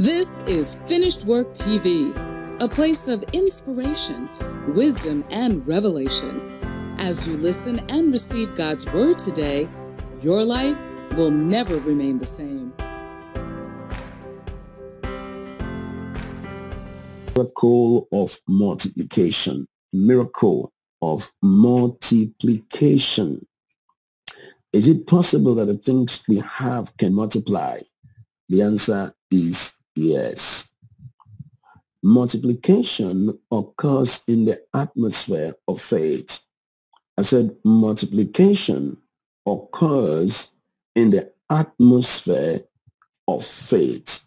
This is Finished Work TV, a place of inspiration, wisdom, and revelation. As you listen and receive God's Word today, your life will never remain the same. Miracle of multiplication. Miracle of multiplication. Is it possible that the things we have can multiply? The answer is yes. Multiplication occurs in the atmosphere of faith. I said multiplication occurs in the atmosphere of faith.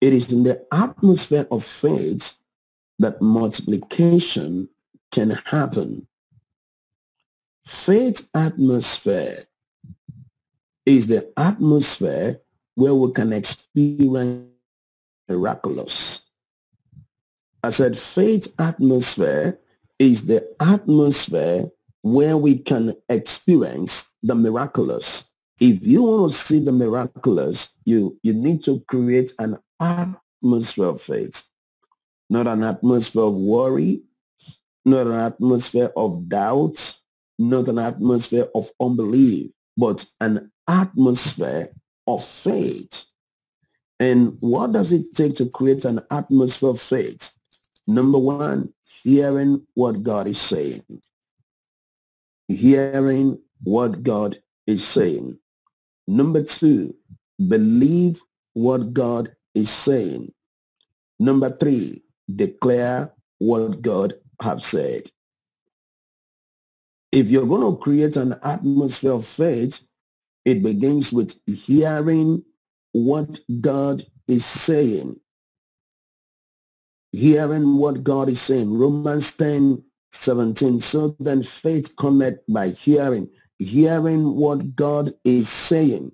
It is in the atmosphere of faith that multiplication can happen. Faith atmosphere is the atmosphere where we can experience miraculous. I said faith atmosphere is the atmosphere where we can experience the miraculous. If you want to see the miraculous, you, you need to create an atmosphere of faith, not an atmosphere of worry, not an atmosphere of doubt, not an atmosphere of unbelief, but an atmosphere of faith. And what does it take to create an atmosphere of faith? Number one, hearing what God is saying. Hearing what God is saying. Number two, believe what God is saying. Number three, declare what God have said. If you're going to create an atmosphere of faith, it begins with hearing what God is saying. Hearing what God is saying. Romans 10, 17. So then faith cometh by hearing. Hearing what God is saying.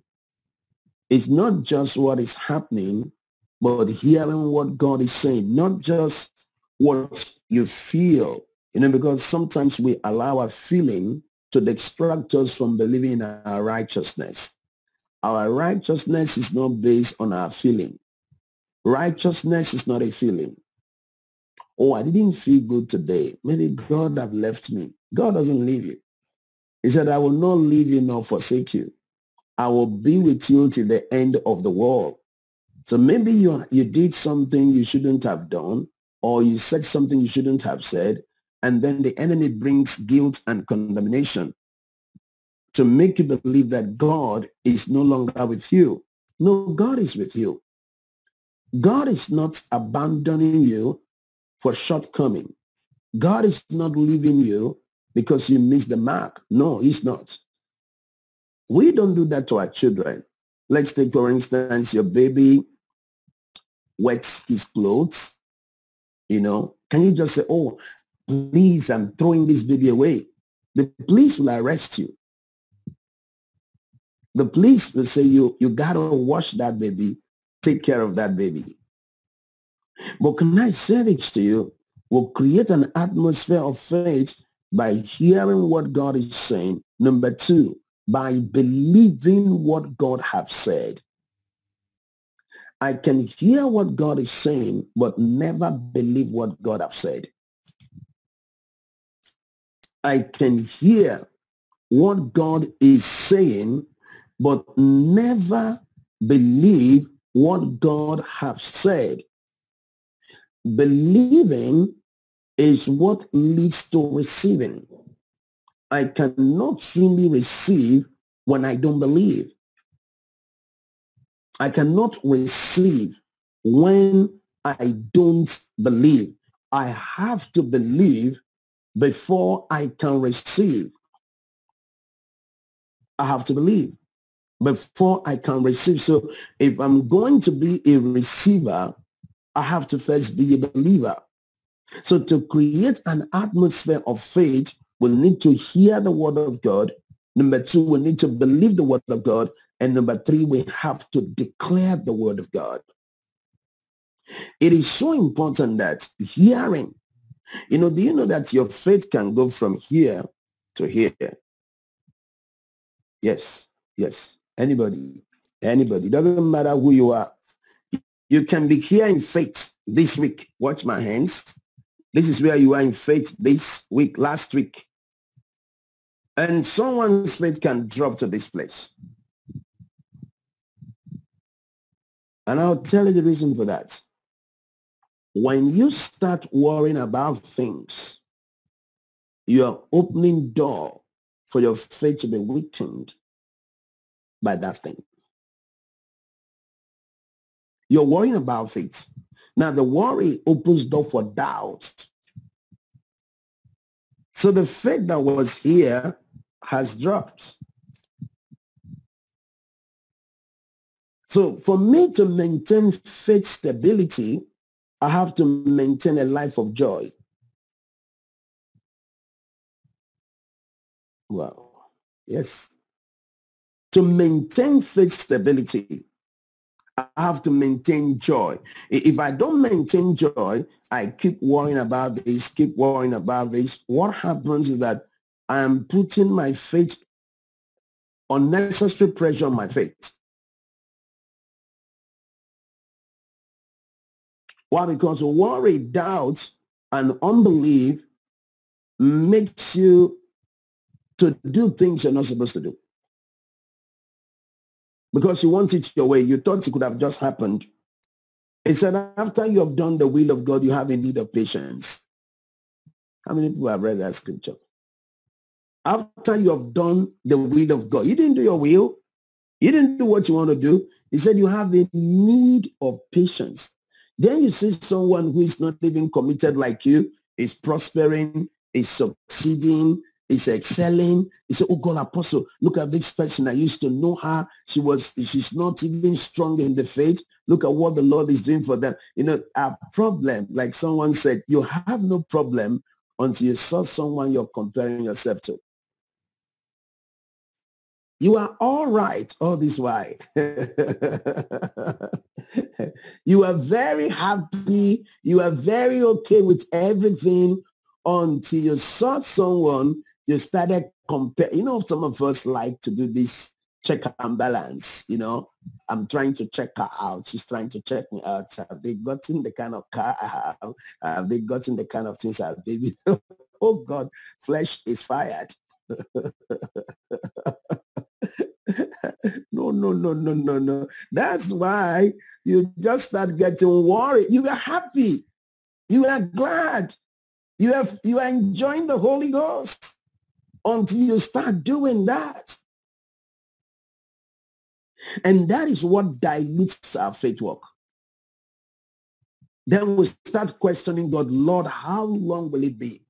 It's not just what is happening, but hearing what God is saying. Not just what you feel. You know, because sometimes we allow our feeling to distract us from believing in our righteousness. Our righteousness is not based on our feeling. Righteousness is not a feeling. Oh, I didn't feel good today. Maybe God have left me. God doesn't leave you. He said, I will not leave you nor forsake you. I will be with you till the end of the world. So maybe you, you did something you shouldn't have done, or you said something you shouldn't have said, and then the enemy brings guilt and condemnation to make you believe that God is no longer with you. No, God is with you. God is not abandoning you for shortcoming. God is not leaving you because you missed the mark. No, he's not. We don't do that to our children. Let's take, for instance, your baby wets his clothes. You know, can you just say, oh, please, I'm throwing this baby away. The police will arrest you. The police will say, you, you got to wash that baby, take care of that baby. But can I say this to you? We'll create an atmosphere of faith by hearing what God is saying. Number two, by believing what God has said. I can hear what God is saying, but never believe what God has said. I can hear what God is saying, but never believe what God has said. Believing is what leads to receiving. I cannot truly receive when I don't believe. I cannot receive when I don't believe. I have to believe before I can receive. I have to believe before I can receive. So if I'm going to be a receiver, I have to first be a believer. So to create an atmosphere of faith, we'll need to hear the word of God. Number two, we need to believe the word of God. And number three, we have to declare the word of God. It is so important that hearing you know, do you know that your faith can go from here to here? Yes, yes. Anybody? Anybody, doesn't matter who you are. You can be here in faith this week. Watch my hands. This is where you are in faith this week, last week. And someone's faith can drop to this place. And I'll tell you the reason for that. When you start worrying about things, you are opening door for your faith to be weakened by that thing. You're worrying about things. Now the worry opens door for doubt. So the faith that was here has dropped. So for me to maintain faith stability, I have to maintain a life of joy. Wow. Yes. To maintain faith stability, I have to maintain joy. If I don't maintain joy, I keep worrying about this, keep worrying about this. What happens is that I am putting my faith, on unnecessary pressure on my faith. Why? Because worry, doubt, and unbelief makes you to do things you're not supposed to do because you want it your way. You thought it could have just happened. It said after you have done the will of God, you have a need of patience. How many people have read that scripture? After you have done the will of God, you didn't do your will. You didn't do what you want to do. He said you have a need of patience. Then you see someone who is not even committed like you, is prospering, is succeeding, is excelling. He said, oh God, apostle, look at this person. I used to know her. She was, she's not even strong in the faith. Look at what the Lord is doing for them. You know, our problem, like someone said, you have no problem until you saw someone you're comparing yourself to. You are all right all this while. you are very happy. You are very okay with everything until you saw someone you started compare. You know, some of us like to do this check and balance. You know, I'm trying to check her out. She's trying to check me out. Have they gotten the kind of car I have? Have they gotten the kind of things I have? Baby, oh God, flesh is fired. no, no, no, no, no, no. That's why you just start getting worried. You are happy. You are glad. You have you are enjoying the Holy Ghost until you start doing that. And that is what dilutes our faith work. Then we start questioning God, Lord, how long will it be?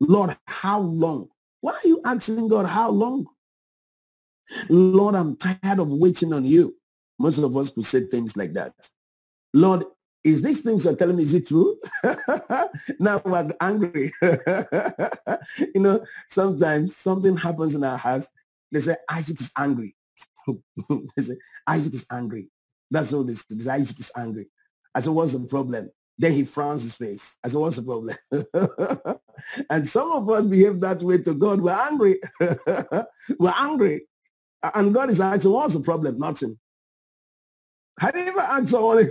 Lord, how long? Why are you asking God how long? Lord, I'm tired of waiting on you. Most of us could say things like that. Lord, is these things you're telling me, is it true? now we're angry. you know, sometimes something happens in our house. They say, Isaac is angry. they say, Isaac is angry. That's all this. this Isaac is angry. I said, what's the problem? Then he frowns his face. I said, what's the problem? and some of us behave that way to God. We're angry. We're angry. And God is asking, what's the problem? Nothing. Have you ever asked someone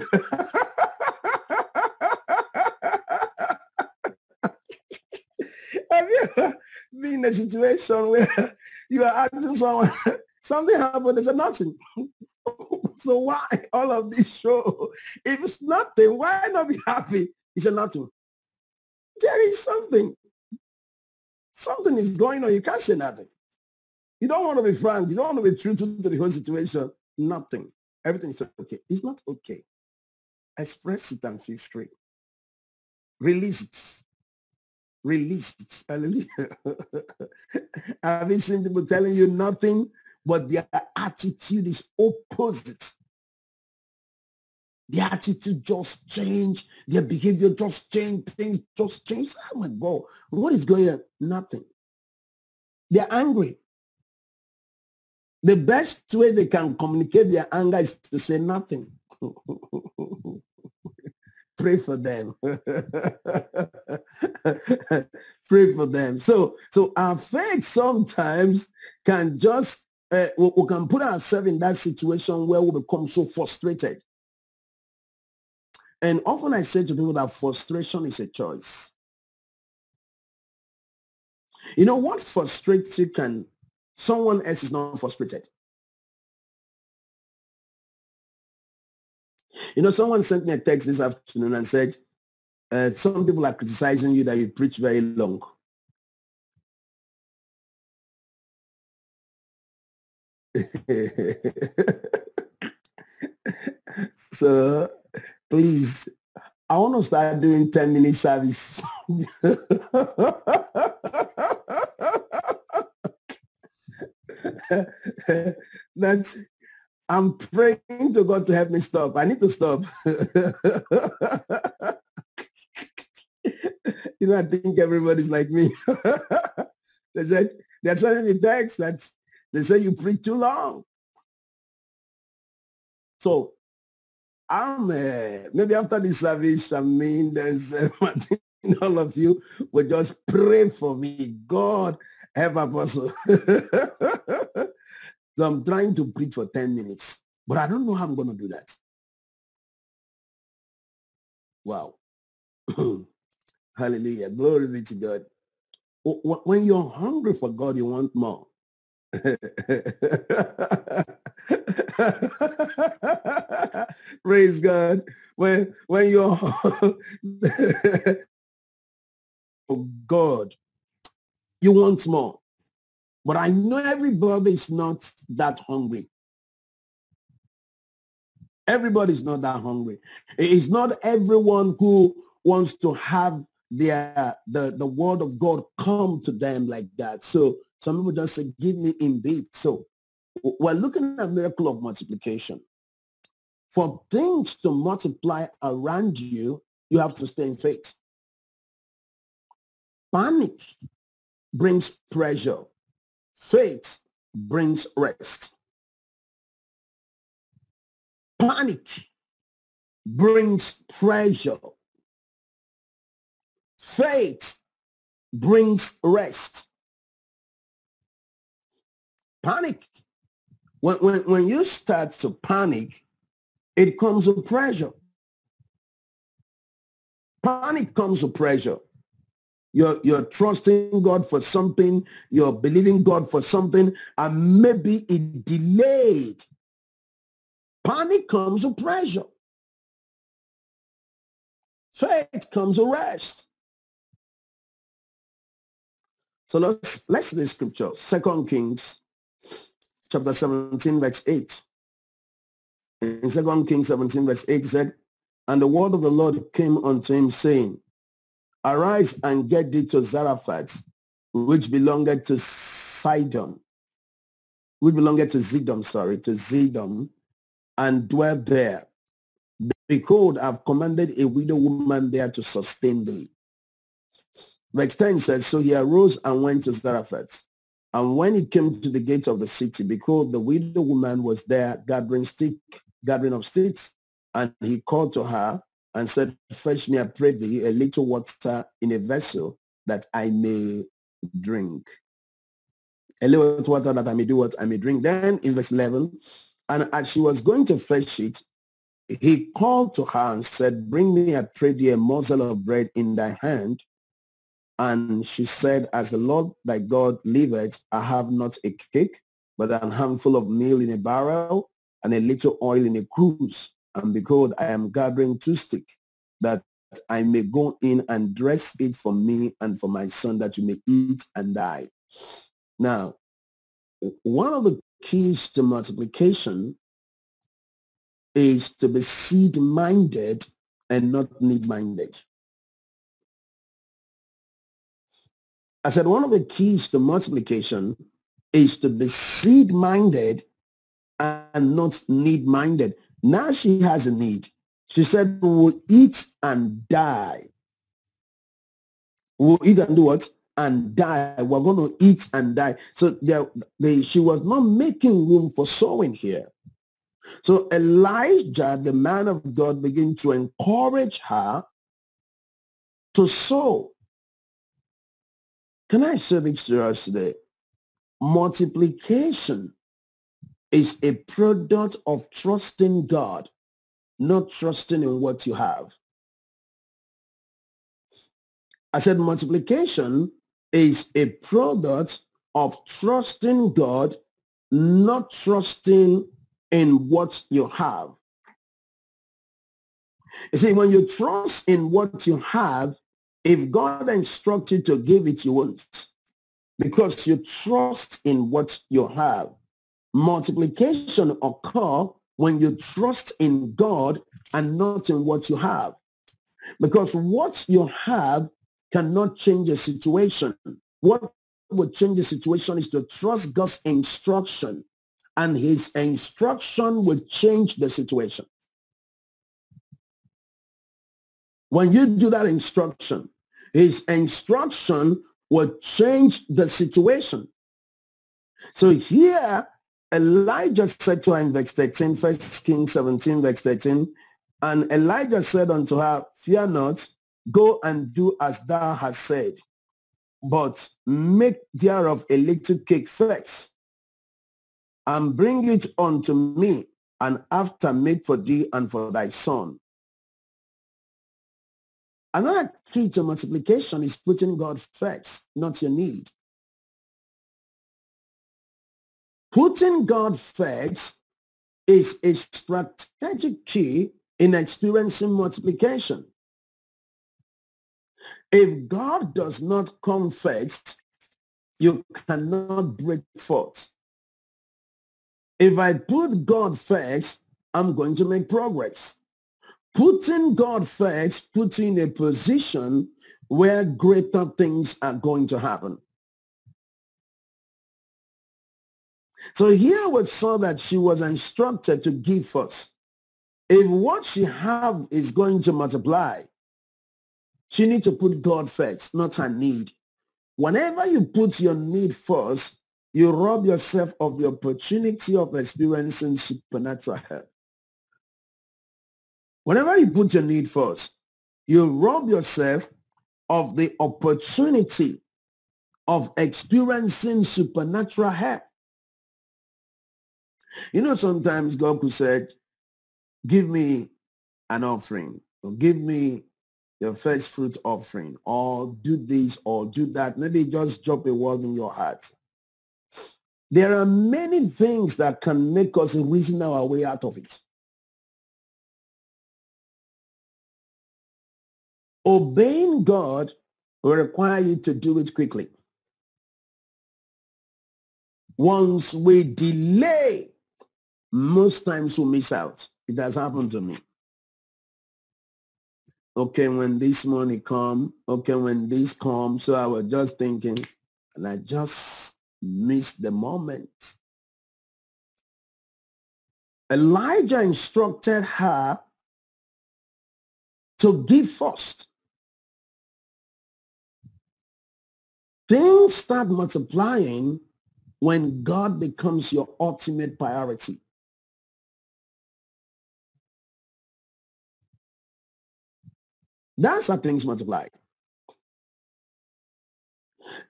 Have you ever been in a situation where you are asking someone, something happened, they said nothing. so why all of this show? If it's nothing, why not be happy? He said nothing. There is something. Something is going on. You can't say nothing. You don't want to be frank. You don't want to be true to the whole situation. Nothing. Everything is okay. It's not okay. Express it and feel free. Release it. Release it. Have you seen people telling you nothing, but their attitude is opposite? Their attitude just change. Their behavior just change. Things just change. Oh my God. What is going on? Nothing. They're angry. The best way they can communicate their anger is to say nothing. Pray for them. Pray for them. So, so our faith sometimes can just uh, we, we can put ourselves in that situation where we become so frustrated. And often I say to people that frustration is a choice. You know what frustrates you can someone else is not frustrated. You know, someone sent me a text this afternoon and said, uh, some people are criticizing you that you preach very long. so please, I want to start doing 10 minute service. That's I'm praying to God to help me stop. I need to stop. you know, I think everybody's like me. they said, they're sending me text that they say you preach too long. So I'm uh, maybe after this service, I mean, there's uh, all of you will just pray for me. God help apostle. So I'm trying to preach for 10 minutes, but I don't know how I'm going to do that. Wow. Hallelujah. Glory be to God. When you're hungry for God, you want more. Praise God. When when you're oh God, you want more. But I know everybody is not that hungry. Everybody's not that hungry. It's not everyone who wants to have their the, the word of God come to them like that. So some people just say, give me indeed. So we're looking at miracle of multiplication. For things to multiply around you, you have to stay in faith. Panic brings pressure. Faith brings rest. Panic brings pressure. Faith brings rest. Panic. When, when, when you start to panic, it comes with pressure. Panic comes with pressure. You're, you're trusting God for something. You're believing God for something. And maybe it delayed. Panic comes with pressure. Faith comes with rest. So let's let's read scripture. Second Kings chapter 17, verse 8. In Second Kings 17, verse 8, he said, And the word of the Lord came unto him, saying, Arise and get thee to Zarephath, which belonged to Sidon, which belonged to Zidon, sorry, to Zidon, and dwell there. Behold, I've commanded a widow woman there to sustain thee. Verse 10 says, So he arose and went to Zarephath. And when he came to the gate of the city, behold, the widow woman was there gathering stick, gathering of sticks. And he called to her and said, Fetch me, I pray thee, a little water in a vessel that I may drink. A little water that I may do what I may drink. Then in verse 11, and as she was going to fetch it, he called to her and said, Bring me, I pray thee, a morsel of bread in thy hand. And she said, As the Lord thy God liveth, I have not a cake, but an handful of meal in a barrel and a little oil in a cruse. And behold, I am gathering two sticks, that I may go in and dress it for me and for my son, that you may eat and die. Now, one of the keys to multiplication is to be seed-minded and not need-minded. I said one of the keys to multiplication is to be seed-minded and not need-minded. Now she has a need. She said, we'll eat and die. We'll eat and do what? And die. We're going to eat and die. So there, they, she was not making room for sowing here. So Elijah, the man of God, began to encourage her to sow. Can I say this to us today? Multiplication is a product of trusting God, not trusting in what you have. I said multiplication is a product of trusting God, not trusting in what you have. You see, when you trust in what you have, if God instructs you to give it, you won't. Because you trust in what you have. Multiplication occur when you trust in God and not in what you have. Because what you have cannot change the situation. What would change the situation is to trust God's instruction and his instruction will change the situation. When you do that instruction, his instruction will change the situation. So here, Elijah said to her in verse 13, 1 Kings 17, verse 13, and Elijah said unto her, Fear not, go and do as thou hast said, but make thereof a little cake first, and bring it unto me, and after make for thee and for thy son. Another key to multiplication is putting God first, not your need. Putting God first is a strategic key in experiencing multiplication. If God does not come first, you cannot break forth. If I put God first, I'm going to make progress. Putting God first in a position where greater things are going to happen. So here we saw that she was instructed to give first. If what she have is going to multiply, she need to put God first, not her need. Whenever you put your need first, you rob yourself of the opportunity of experiencing supernatural help. Whenever you put your need first, you rob yourself of the opportunity of experiencing supernatural help. You know, sometimes God could say, give me an offering or give me your first fruit offering or do this or do that. Maybe just drop a word in your heart. There are many things that can make us reason our way out of it. Obeying God will require you to do it quickly. Once we delay, most times we miss out. It has happened to me. Okay, when this money come, okay, when this come, so I was just thinking, and I just missed the moment. Elijah instructed her to give first. Things start multiplying when God becomes your ultimate priority. That's how things multiply.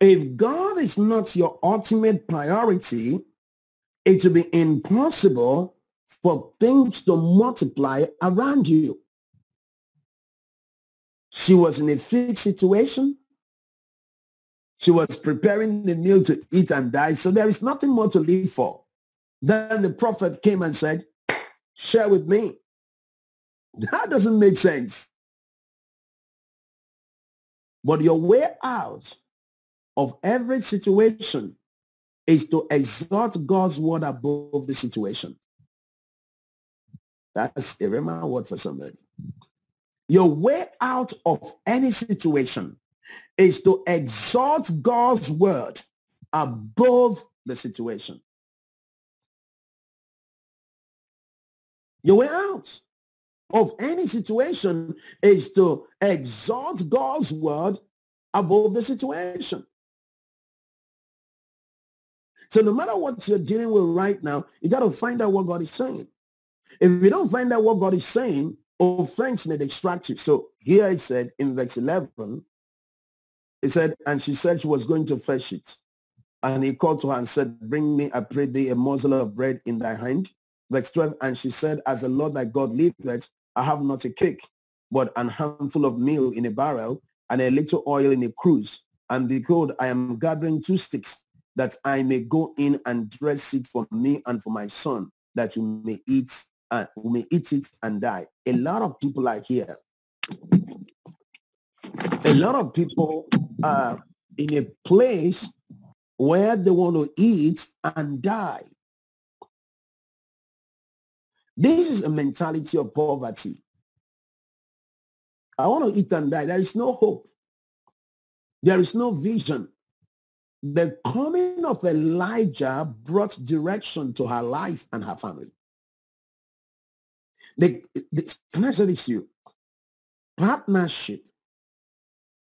If God is not your ultimate priority, it will be impossible for things to multiply around you. She was in a fixed situation. She was preparing the meal to eat and die. So there is nothing more to live for. Then the prophet came and said, share with me. That doesn't make sense. But your way out of every situation is to exalt God's word above the situation. That's a rhema word for somebody. Your way out of any situation is to exalt God's word above the situation. Your way out of any situation is to exalt God's word above the situation. So no matter what you're dealing with right now, you got to find out what God is saying. If you don't find out what God is saying, offense may distract you. So here it said in verse 11, it said, and she said she was going to fetch it. And he called to her and said, bring me, I pray thee, a morsel of bread in thy hand. Verse 12, and she said, as the Lord thy God liveth, I have not a cake, but an handful of meal in a barrel and a little oil in a cruse. And behold, I am gathering two sticks that I may go in and dress it for me and for my son, that you may eat and uh, may eat it and die. A lot of people are here. A lot of people are in a place where they want to eat and die. This is a mentality of poverty. I want to eat and die. There is no hope. There is no vision. The coming of Elijah brought direction to her life and her family. The, the, can I say this to you? Partnership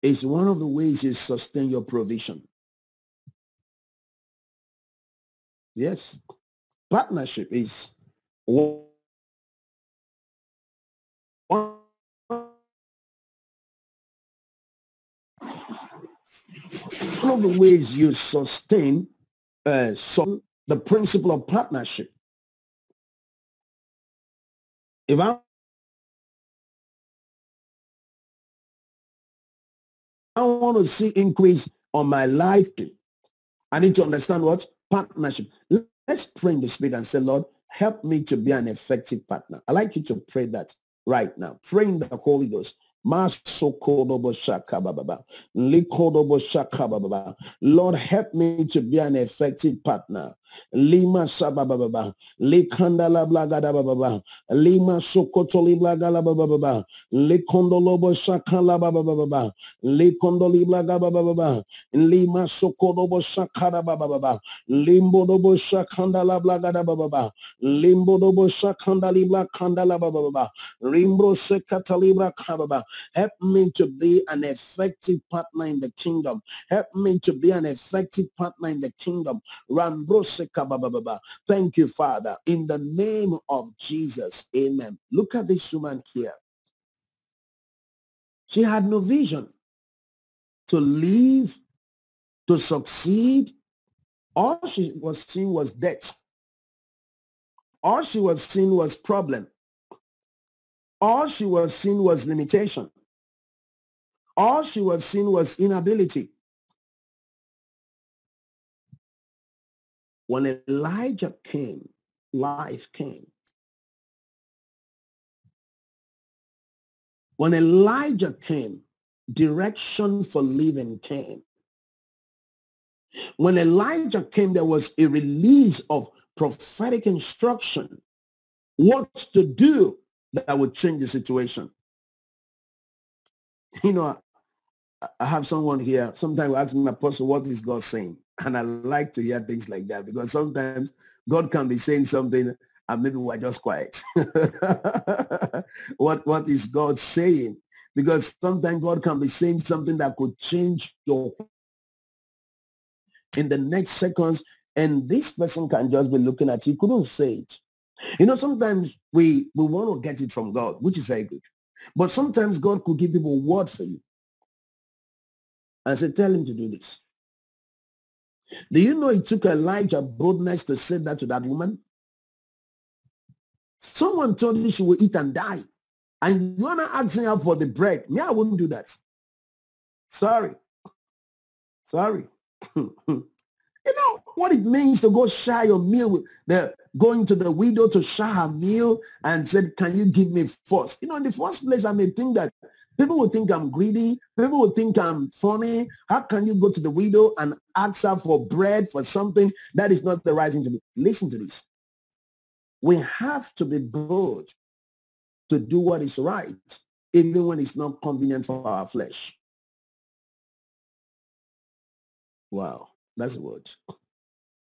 is one of the ways you sustain your provision. Yes. Partnership is of the ways you sustain uh, the principle of partnership. If I I want to see increase on my life, I need to understand what? Partnership. Let's pray in the spirit and say, Lord, help me to be an effective partner. I like you to pray that right now. Pray in the Holy Ghost. Lord, help me to be an effective partner. Lima sabababa, likandala blagada baba, lima sokotoli blagala baba, likondolobo shakala baba, likondoli blaga baba, lima sokolobo shakara baba, limbo dobo shakandala blagada baba, limbo dobo shakandali blakandala baba, rimbro sekatalibra kababa. Help me to be an effective partner in the kingdom. Help me to be an effective partner in the kingdom. Rambros Thank you, Father. In the name of Jesus. Amen. Look at this woman here. She had no vision to live, to succeed. All she was seeing was debt. All she was seeing was problem. All she was seeing was limitation. All she was seeing was inability. When Elijah came, life came. When Elijah came, direction for living came. When Elijah came, there was a release of prophetic instruction, what to do that would change the situation. You know, I have someone here, sometimes ask me, Apostle, what is God saying? And I like to hear things like that because sometimes God can be saying something and maybe we're just quiet. what, what is God saying? Because sometimes God can be saying something that could change your in the next seconds and this person can just be looking at you. Couldn't say it. You know, sometimes we, we want to get it from God, which is very good. But sometimes God could give people word for you and say, tell him to do this. Do you know it took Elijah boldness to say that to that woman? Someone told me she will eat and die. And you want to ask her for the bread. Me, I wouldn't do that. Sorry. Sorry. you know what it means to go share your meal with the going to the widow to share her meal and said, can you give me first? You know, in the first place, I may think that People will think I'm greedy. People will think I'm funny. How can you go to the widow and ask her for bread for something that is not the right thing to do? Listen to this. We have to be bold to do what is right, even when it's not convenient for our flesh. Wow, that's a word.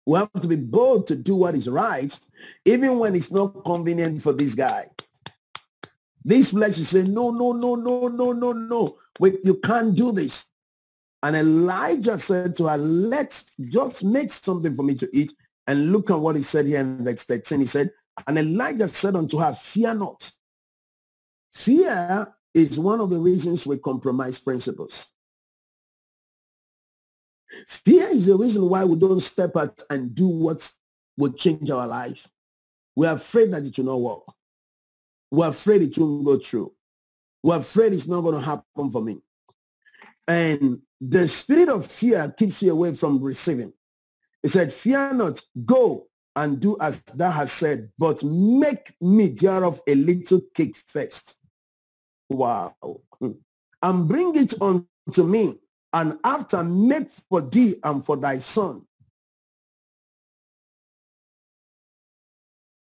We have to be bold to do what is right, even when it's not convenient for this guy. This flesh is saying, no, no, no, no, no, no, no. Wait, you can't do this. And Elijah said to her, let's just make something for me to eat. And look at what he said here in verse 13. He said, and Elijah said unto her, fear not. Fear is one of the reasons we compromise principles. Fear is the reason why we don't step out and do what would change our life. We're afraid that it will not work. We're afraid it won't go through. We're afraid it's not going to happen for me. And the spirit of fear keeps you away from receiving. He said, fear not, go and do as thou hast said, but make me thereof a little cake first. Wow. And bring it unto me, and after make for thee and for thy son.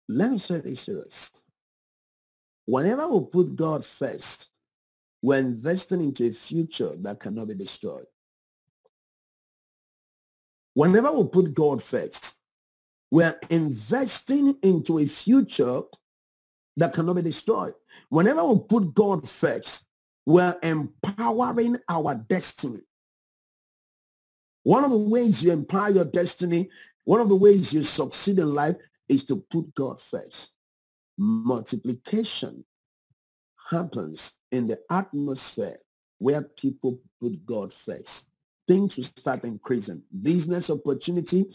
Let me say this to us. Whenever we put God first, we're investing into a future that cannot be destroyed. Whenever we put God first, we're investing into a future that cannot be destroyed. Whenever we put God first, we're empowering our destiny. One of the ways you empower your destiny, one of the ways you succeed in life is to put God first. Multiplication happens in the atmosphere where people put God first. Things will start increasing. Business opportunity,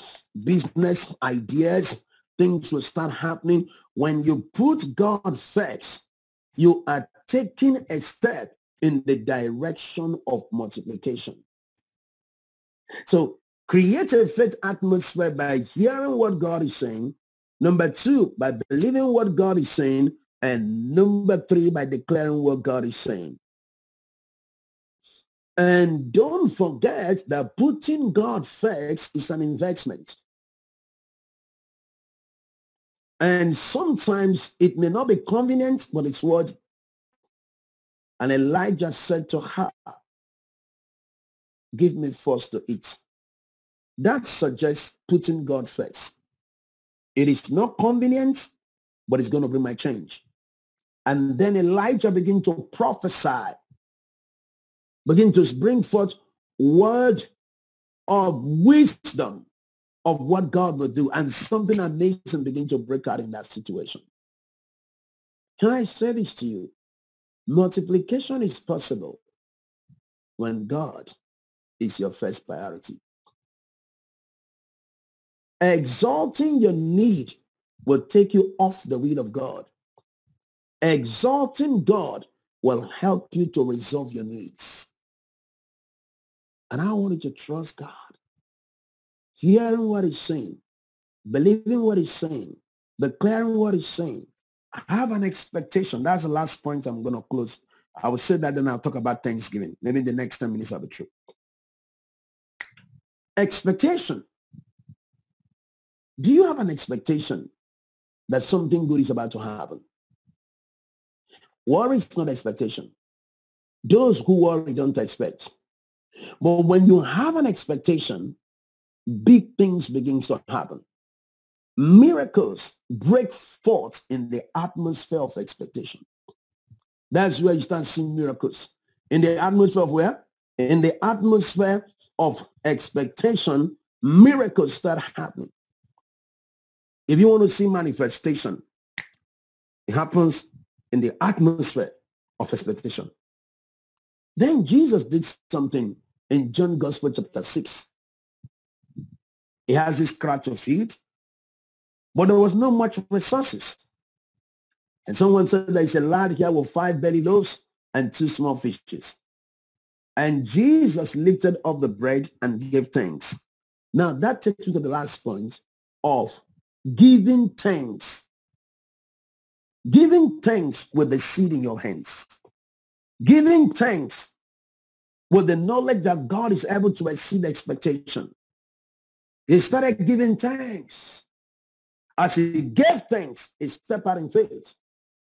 business ideas, things will start happening. When you put God first, you are taking a step in the direction of multiplication. So create a faith atmosphere by hearing what God is saying. Number two, by believing what God is saying. And number three, by declaring what God is saying. And don't forget that putting God first is an investment. And sometimes it may not be convenient, but it's worth And Elijah said to her, give me first to eat. That suggests putting God first. It is not convenient, but it's going to bring my change. And then Elijah began to prophesy, begin to bring forth word of wisdom of what God will do. And something amazing begin to break out in that situation. Can I say this to you? Multiplication is possible when God is your first priority. Exalting your need will take you off the will of God. Exalting God will help you to resolve your needs. And I want you to trust God. Hearing what he's saying, believing what he's saying, declaring what he's saying. I have an expectation. That's the last point I'm going to close. I will say that then I'll talk about Thanksgiving. Maybe the next 10 minutes I'll be true. Expectation. Do you have an expectation that something good is about to happen? Worry is not expectation. Those who worry don't expect. But when you have an expectation, big things begin to happen. Miracles break forth in the atmosphere of expectation. That's where you start seeing miracles. In the atmosphere of where? In the atmosphere of expectation, miracles start happening. If you want to see manifestation, it happens in the atmosphere of expectation. Then Jesus did something in John Gospel chapter 6. He has this crowd to feed, but there was not much resources. And someone said there's a lad here with five belly loaves and two small fishes. And Jesus lifted up the bread and gave thanks. Now that takes me to the last point of giving thanks. Giving thanks with the seed in your hands. Giving thanks with the knowledge that God is able to exceed expectation. He started giving thanks. As he gave thanks, he stepped out in faith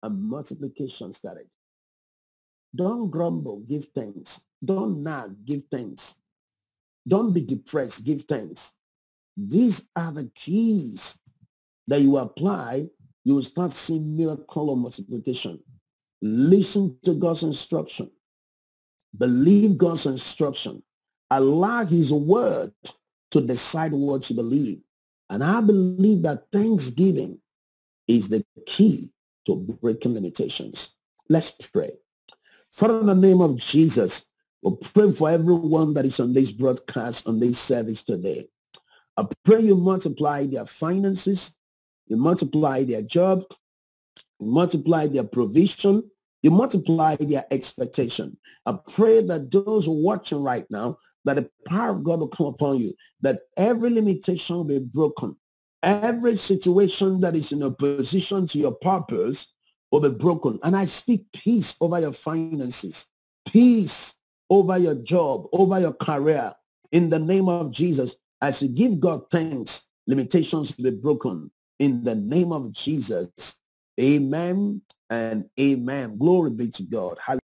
and multiplication started. Don't grumble, give thanks. Don't nag, give thanks. Don't be depressed, give thanks. These are the keys that you apply, you will start seeing miracle of multiplication. Listen to God's instruction. Believe God's instruction. Allow his word to decide what you believe. And I believe that thanksgiving is the key to breaking limitations. Let's pray. Father, in the name of Jesus, We pray for everyone that is on this broadcast, on this service today. I pray you multiply their finances, you multiply their job, you multiply their provision, you multiply their expectation. I pray that those watching right now, that the power of God will come upon you, that every limitation will be broken. Every situation that is in opposition to your purpose will be broken. And I speak peace over your finances, peace over your job, over your career. In the name of Jesus, as you give God thanks, limitations will be broken. In the name of Jesus, amen and amen. Glory be to God.